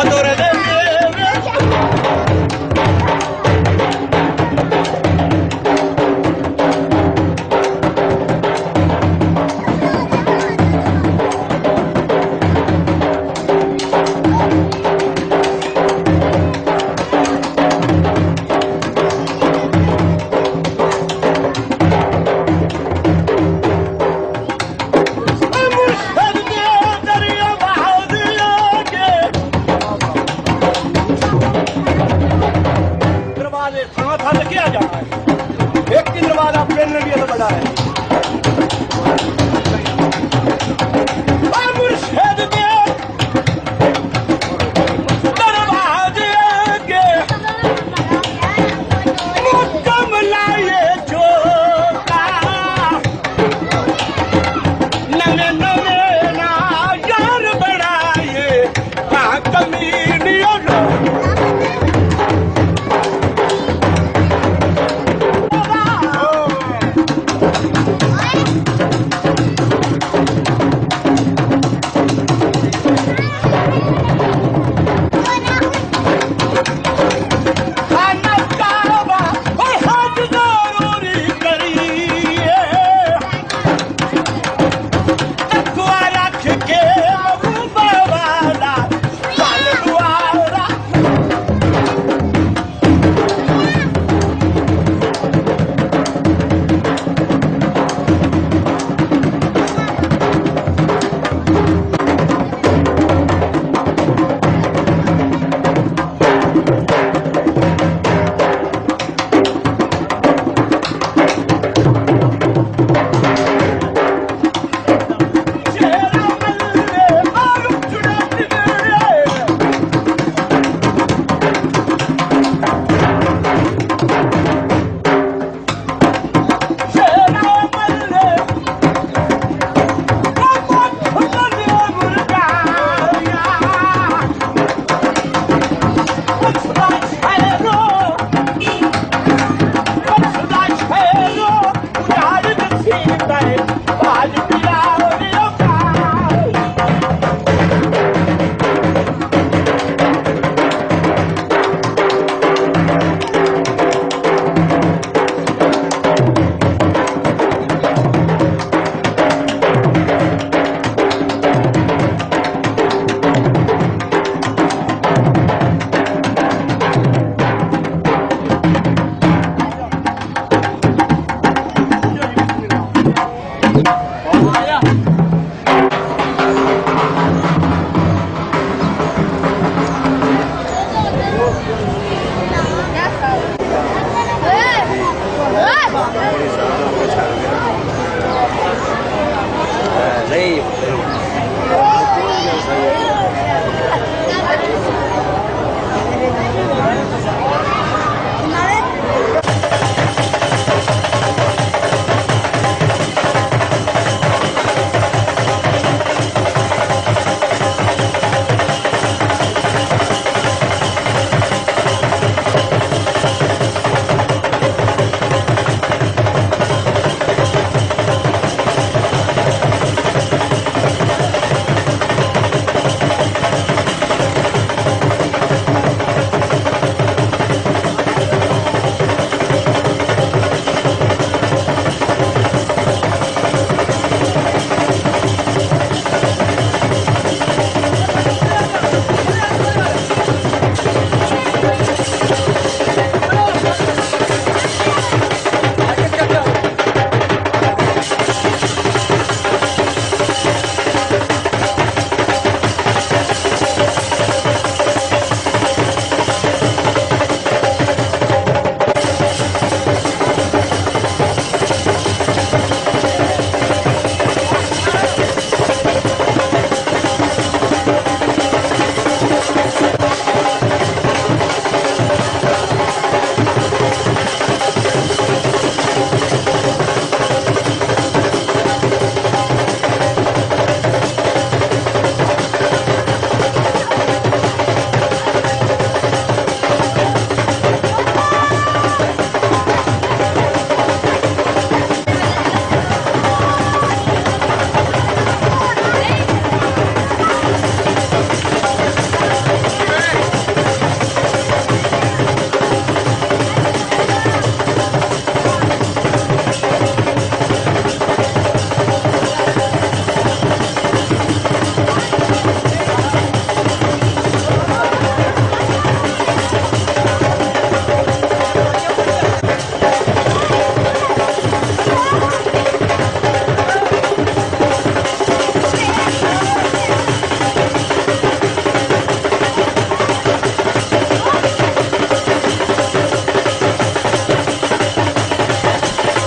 Adore